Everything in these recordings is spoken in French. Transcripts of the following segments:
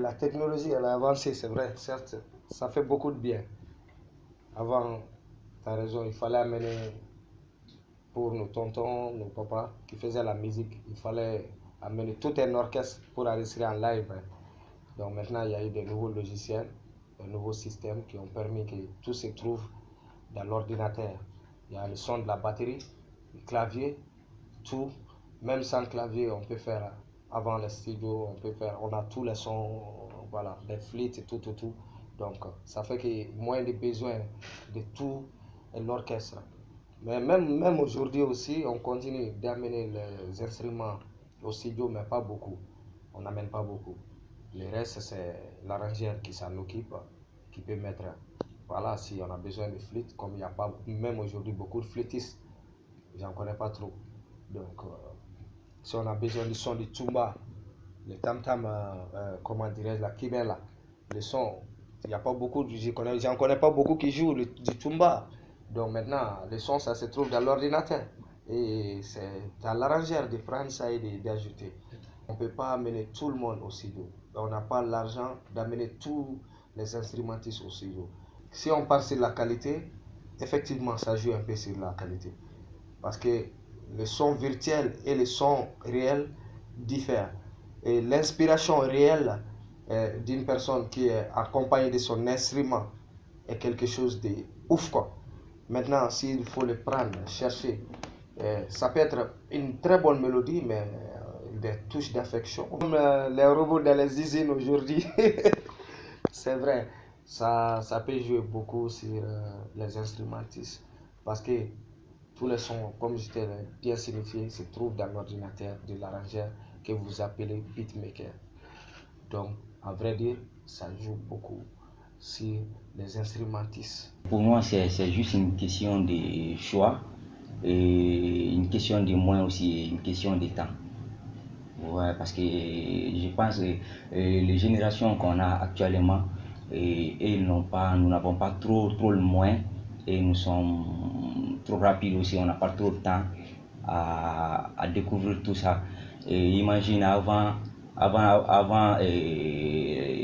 la technologie, elle a avancé, c'est vrai, certes, ça fait beaucoup de bien. Avant, tu as raison, il fallait amener pour nos tontons, nos papas qui faisaient la musique, il fallait amener tout un orchestre pour enregistrer en live. Donc maintenant, il y a eu de nouveaux logiciels, de nouveaux systèmes qui ont permis que tout se trouve dans l'ordinateur. Il y a le son de la batterie, le clavier, tout. Même sans clavier, on peut faire avant le studio, on peut faire, on a tous les sons, voilà, les flûtes tout, tout, tout. Donc, ça fait que moins de besoin de tout l'orchestre. Mais même, même aujourd'hui aussi, on continue d'amener les instruments au studio, mais pas beaucoup. On n'amène pas beaucoup. Le reste, c'est l'arrangeur qui s'en occupe, qui peut mettre, voilà, si on a besoin de flûtes, comme il n'y a pas, même aujourd'hui, beaucoup de flûtistes, j'en connais pas trop. Donc, euh, si on a besoin du son du tumba, le tam-tam, euh, euh, comment dirais-je, la kimela, le son, il n'y a pas beaucoup, j'en connais, connais pas beaucoup qui jouent le, du tumba. Donc maintenant, le son, ça se trouve dans l'ordinateur. Et c'est à l'arrangeur de prendre ça et d'ajouter. On ne peut pas amener tout le monde au studio. On n'a pas l'argent d'amener tous les instrumentistes au studio. Si on parle sur la qualité, effectivement, ça joue un peu sur la qualité. Parce que le son virtuel et le son réel diffèrent. Et l'inspiration réelle euh, d'une personne qui est accompagnée de son instrument est quelque chose de ouf quoi. Maintenant, s'il faut le prendre, chercher, euh, ça peut être une très bonne mélodie, mais euh, des touches d'affection. Comme les robots dans les usines aujourd'hui, c'est vrai, ça, ça peut jouer beaucoup sur les instrumentistes. Parce que tous les sons, comme je t'ai bien signifié, se trouvent dans l'ordinateur de l'arrangeur que vous appelez beatmaker. Donc, à vrai dire, ça joue beaucoup sur les instrumentistes. Pour moi, c'est juste une question de choix et une question de moyens aussi, une question de temps. Ouais, parce que je pense que les générations qu'on a actuellement, et, n'ont pas, nous n'avons pas trop, trop le moyen et nous sommes trop rapides aussi, on n'a pas trop de temps à, à découvrir tout ça. Et imagine avant, avant, avant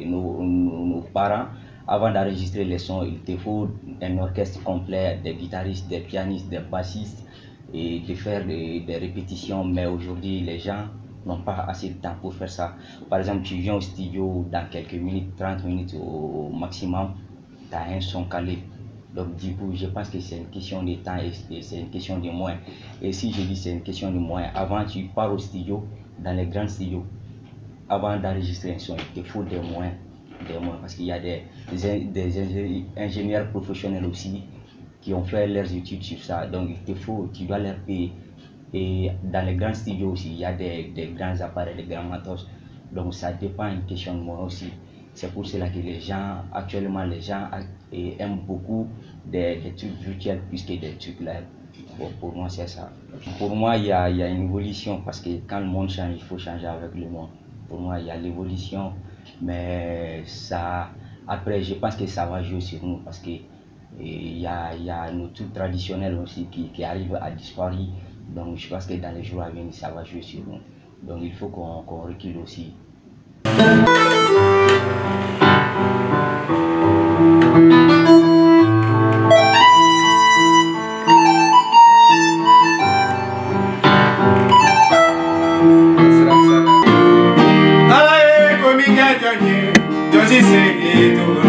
nos, nos, parents, avant d'enregistrer les sons, il te faut un orchestre complet, des guitaristes, des pianistes, des bassistes, et de faire des répétitions. Mais aujourd'hui, les gens pas assez de temps pour faire ça. Par exemple, tu viens au studio dans quelques minutes, 30 minutes au maximum, tu as un son calé. Donc du coup, je pense que c'est une question de temps et c'est une question de moyens. Et si je dis c'est une question de moyens, avant tu pars au studio, dans les grands studios, avant d'enregistrer un son, il te faut des moyens. Des moyens parce qu'il y a des, des, ingénieurs professionnels aussi qui ont fait leurs études sur ça. Donc il te faut, tu dois leur payer. Et dans les grands studios aussi, il y a des, des grands appareils, des grands matos. Donc ça dépend une question de moi aussi. C'est pour cela que les gens, actuellement, les gens aiment beaucoup des, des trucs virtuels plus que des trucs là. Bon, pour moi, c'est ça. Pour moi, il y a, il y a une évolution parce que quand le monde change, il faut changer avec le monde. Pour moi, il y a l'évolution, mais ça, après, je pense que ça va jouer sur nous parce que il y a, y a nos trucs traditionnels aussi qui, qui arrivent à disparaître. Donc je pense que dans les jours à venir, ça va jouer sur nous. Donc il faut qu'on recule aussi. Que